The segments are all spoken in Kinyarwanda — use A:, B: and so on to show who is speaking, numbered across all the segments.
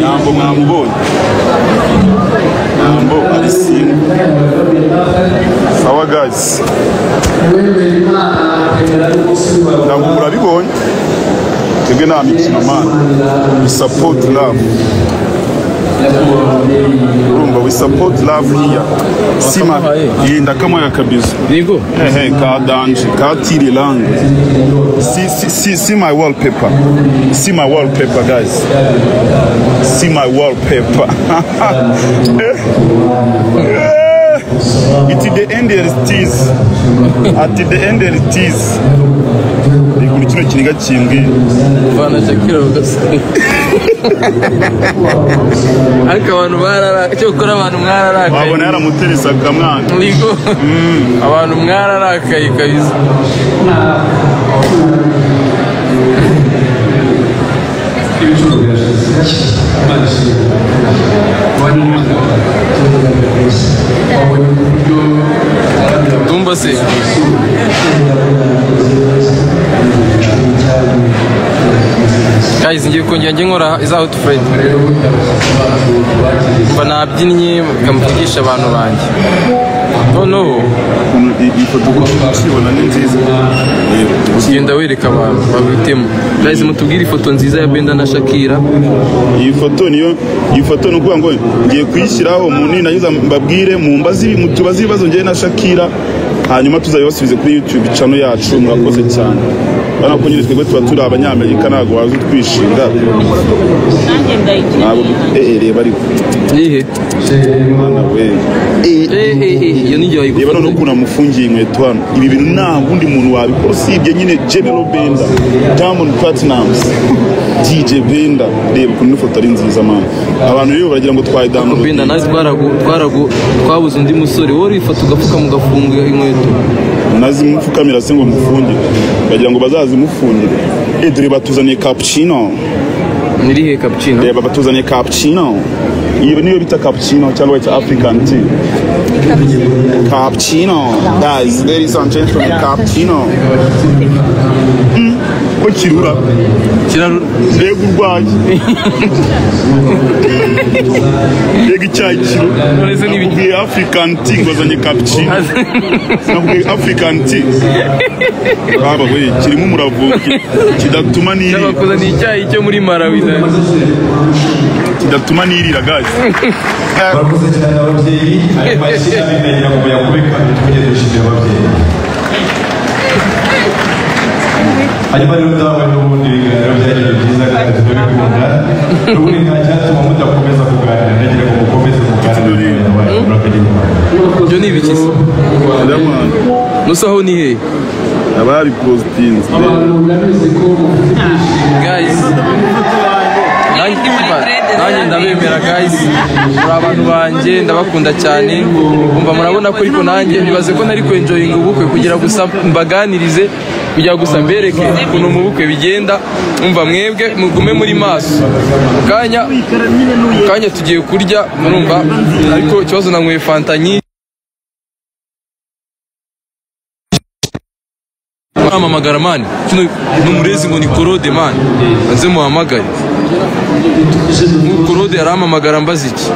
A: nyambo mwamubonye nyambo ari simba sawa gazi ntabwo murabibonye twebwe nta mikino mana we support love urumva we support love here. Sima yenda kamoya kabisa
B: Nigo.
A: ehe ka danje ka tiri langue see, see, see, see my wallpaper. See my wallpaper guys. See my wallpaper It the end it is at the end it is kuri kino kiniga kimbwira
B: Bana Shakira bagasa. Ariko abantu bararaka cyo gukora abantu mwararakaye.
A: wabona yaramuteresaga mwana
B: Nigo. Abantu mwararakaye kabisa. Outfred. Mba nabyinnye mukamuvugisha abantu banjye. Noneho
A: ukuntu iyi foto ukibona ni nziza
B: ugenda wereka abantu babitemo. Guys, mutubwire ifoto nziza ya Benda na Shakira.
A: iyi foto niyo iyi foto ni ukuvuga ngo ngiye kuyishyiraho mu nindangiza mbabwire mu mbazi mutubaze ibibazo ngewe na Shakira hanyuma tuzabibasubize kuri YouTube channel yacu murakoze cyane urabona ko nyine twebwe tuba turi abanyamerika ntabwo waza utwishinga. Ntabwo
C: ndayikeneye
A: eh eh, reba ariko. We.
B: Eh eh iyo ni njye
A: reba noneho
B: wayigufunze.
A: ukuntu amufungiye inkweto hano. Ibi bintu nta wundi muntu wabikora. Usibye nyine General Benda Diamond Platnumz DJ Benda. Reba ukuntu ino foto ari nziza man. Abantu rero baragira ngo twaye Diamond.
B: Benda nawe twaragu twabuze undi musore. Wowe urifata ugapfuka mugafunga inkweto.
A: nazimupfukamira se ngo mufungire bagira ngo bazazimufungire eh dore batuzaniye cappuccino.
B: Nirihe cappuccino?
A: reba batuzaniye cappuccino. Iyo niyo bita cappuccino cyangwa white african tea. Cappuccino. Guys ladies and gentlemen cappuccino. Mm, ko kirura rega urwaye. Rega icyayi kirura nakubwiye african tea ngo azanye cappuccino. Nakubwiye african tea. Baba we kirimo umuravuko kidatuma nirira.
B: Cyabakoze ni icyayi cyo muri Malawi. na-
A: kidatuma nirira guys.
D: Barakoze cyane ababyeyi ayo mashyi abimenyera ngo muyakubika tujye dushimira ababyeyi. Rero dawe n'ubundi ibiganiro byagiye byiza kandi turabikunda n'ubundi nta cyatuma mudakomeza kuganira ndagira ngo mukomeze kuganira
B: Ibyo ni ibiki se? Nusaho ni he?
A: abari positinze
B: Guys. Nanjye ndabemera guys. Muri abantu banjye ndabakunda cyane. Umva murabona ko ariko nanjye bibaze ko nari kwenjoyinga ubukwe kugira gusa mbaganirize kugira gusa mbereke ukuntu mu bukwe bigenda umva mwebwe mugume muri maso. Kanya kanya tugiye kurya murumva? Ariko ikibazo nanyweye fanta nyinshi. Muramamagara mani ni umurezi ngo ni korode mani maze muhamagare korode arampamagara mbaza iki?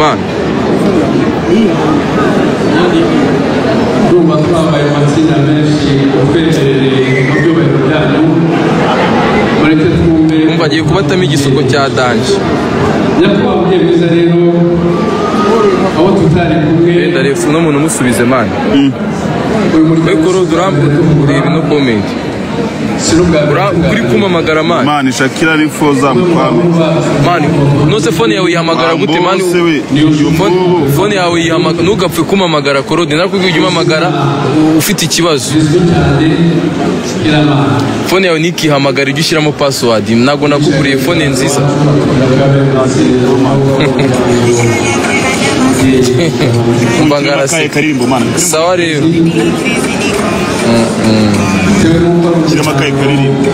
B: Mani
D: ndumva twabaye amatsinda menshi twemerere mu byubahiro byanyu mureke twumve
B: umva agiye kubatamo igisuko cya danje.
D: Nyakubahwa mubyeyi mwiza rero abo tutari kumwe
B: wenda reba uno muntu umusubize mani we korode urambuka ureba ino komenti uri kumamagara mani?
A: Mani shakira ari foza mupame
B: mani nose fone yawe yihamagara gute mani? Fone- fone yawe yihamagara ntugapfe kumamagara korode nakubwiye ujye umamagara ufite ikibazo. Fone yawe ntikihamagare ujye ushyiramo pasiwadi ntabwo nakuguriye fone nziza. mbangara
A: akaye
B: se
A: karimbo mani
B: sawa rero
A: kirimo akaye karirimbo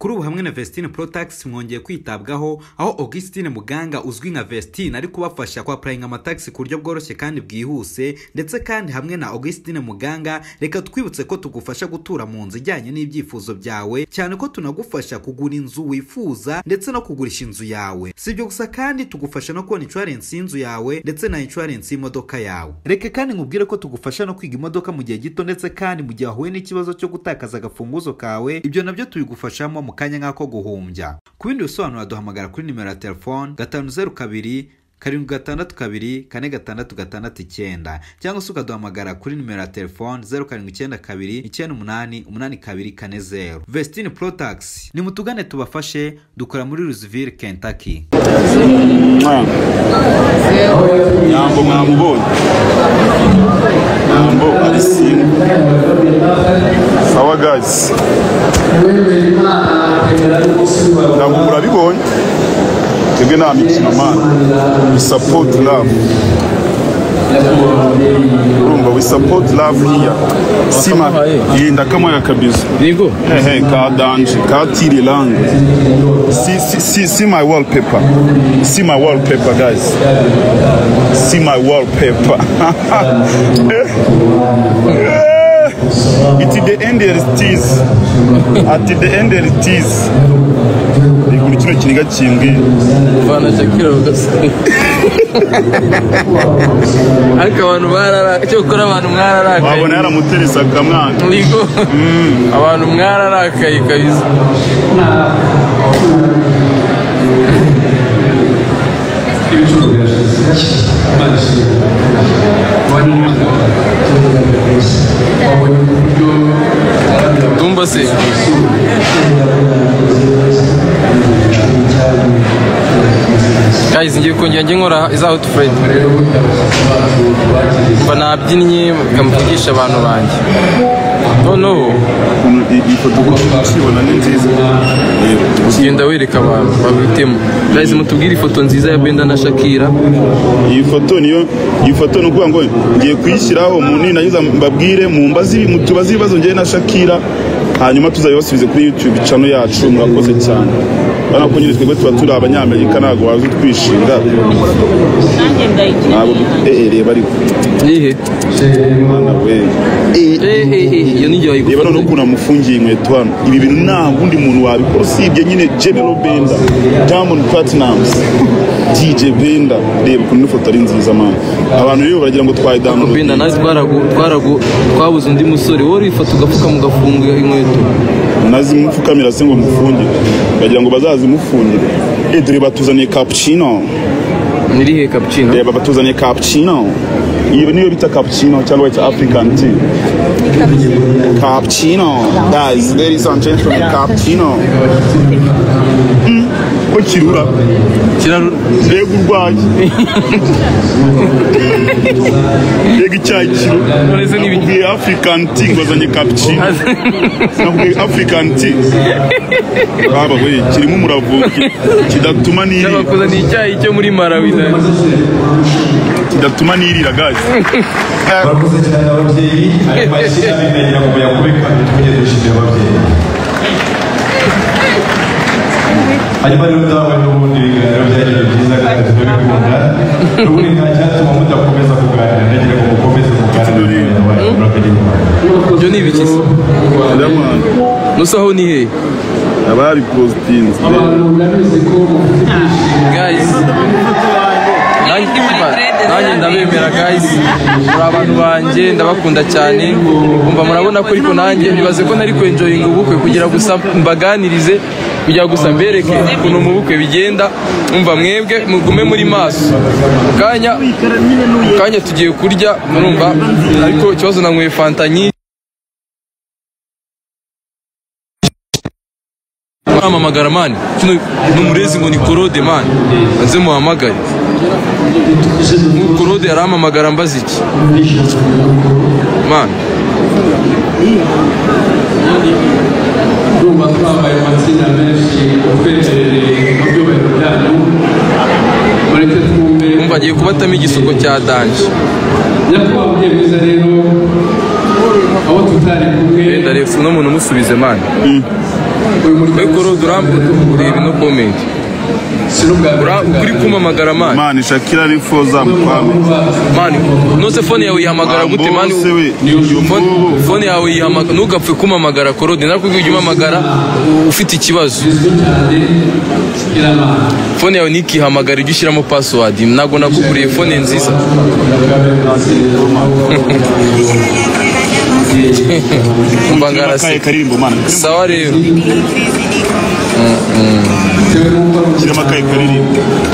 E: kuri ubu hamwe na Vestine Protax mwongeye kwitabwaho aho Augustine Muganga uzwi nka Vestine ari kubafasha kwa purayinga amataxi ku buryo bworoshye kandi bwihuse ndetse kandi hamwe na Augustine Muganga reka twibutse ko tugufasha gutura mu nzu ijyanye n'ibyifuzo byawe cyane ko tunagufasha kugura inzu wifuza ndetse no kugurisha inzu yawe. Si ibyo gusa kandi tugufasha no kubona insurance y'inzu yawe ndetse na insurance y'imodoka yawe. Reka kandi nkubwire ko tugufasha no kwiga imodoka mu gihe gito ndetse kandi mu gihe wahuye n'ikibazo cyo gutakaza agafunguzo kawe ibyo na byo tubigufashamo mu kanya nk'ako guhumbya. Ku bindi bisobanuro duhamagara kuri nimero ya telefone gatanu zeru kabiri karindwi gatandatu kabiri kane gatandatu gatandatu icyenda. Cyangwa se ukaduhamagara kuri nimero ya telefone zeru karindwi icyenda kabiri icyenda umunani umunani kabiri kane zeru vestine protax nimutugane tubafashe dukora muri Louisville Kentucky.
A: Nyambo mwamubonye nyambo ari simba sawa guys. Ntabwo murabibonye nta mikino mani we support love. Urumva we support love here. Sima eh? yenda kamoya kabisa
B: Yego.
A: hehe ka danje ka tiri langue see, see, see, see my wallpaper. See my wallpaper guys. See my wallpaper eh? Eh? It's the end it is at the end it is igura kino kiniga kimbwira
B: Vana Shakira bagasa. Ariko abantu barara cyo gukora abantu mwararakaye.
A: wabona yaramuteresa akamwana
B: Yego. Abantu mwararakaye kabisa.
D: mas
B: Como você? Guys, ngiye kongera njye nkora iza outfred. Mba nabyinnye bakamuvugisha abantu banjye. Noneho
A: iyi foto ukibona ni nziza
B: ugenda wereka abantu babitemo. Guys, mutubwire ifoto nziza ya Benda na Shakira.
A: iyi foto niyo iyi foto ni ukuvuga ngo ngiye kuyishyiraho mu ninanyuza mbabwire mu mbazi mu tubaze ibibazo ngewe na Shakira hanyuma tuzabibasubize kuri YouTube channel yacu murakoze cyane urabona ko nyine twebwe tuba turi abanyamerika ntabwo waza utwishinga. Ntabwo
C: ndayikeneye.
A: Eh reba ariko reba noneho ukuntu amufungiye inkweto hano. Ibi bintu nta wundi muntu wabikora. Usibye nyine General Benda Diamond Platnumz DJ Benda. Reba ukuntu ino foto ari nziza man. Abantu rero baragira ngo twayidownload
B: Benda nazi twabuze undi musore. Wowe urifata ugapfuka mugafunga inkweto.
A: nazimupfukamira se ngo mufungire bagira ngo bazazimufungire eh dore batuzaniye cappuccino.
B: Nirihe cappuccino?
A: reba batuzaniye cappuccino. Iyo niyo bita cappuccino cyangwa bita african tea cappuccino? Guys ladies and gentlemen cappuccino. Mm, ko kirura mbega urwaye. Mbega icyayi nakubwiye african tea ngo azanye cappuccino. Nakubwiye african tea. Baba we kirimo umuravuki kidatuma nirira.
B: Ni icyayi cyo muri Malawi. na-
A: kidatuma nirira guys.
D: Barakoze cyane ababyeyi. Ayo mashyi abimenyera ngo muyakubika tujye dushimira ababyeyi. Hanyuma rero dawe n'ubundi ibiganiro byagiye byiza kandi turabikunda n'ubundi nta cyatuma mudakomeza kuganira ndagira ngo mukomeze kuganira
B: Ibyo ni ibiki se? Nusa aho ni he?
A: ababipositinze
B: Guys. Nanjye ndabemera guys. Muri abantu banjye ndabakunda cyane umva murabona ko ariko nanjye nibaze ko nari kwenjoyinga ubukwe kugira gusa mbaganirize kugira gusa mbereke ukuntu mu bukwe bigenda umva mwebwe mugume muri maso. Kanya kanya tugiye kurya murumva? Ariko ikibazo nanyweye fanta nyinshi. Muhamamagara mani ni umurezi ngo ni korode mani maze muhamagare korode yarampamagara mbaza iki? Mani
F: ndumva twambaye amatsinda menshi twemerereye mu byubahiro byanyu mureke twumve
B: umva agiye kubatamo igisuko cya danje.
F: Nyakubahwa mwiza rero abo tutari kumwe
B: wenda refu uno muntu umusubize mani
F: uyu muryango
B: ariko rodi ureba ino komenti uri kumamagara mani
A: mani shakira ni foza mukwame
B: mani nose fone yawe yihamagara gute mani Fone- yawe yihamagara ntugapfe kumamagara korode narakubwiye ujye umamagara ufite ikibazo. Fone yawe ntikihamagara ujye ushyiramo password. Ntabwo nakuguriye fone nziza. Umva
A: mana
B: sawa rero.
A: Громака и Калерин.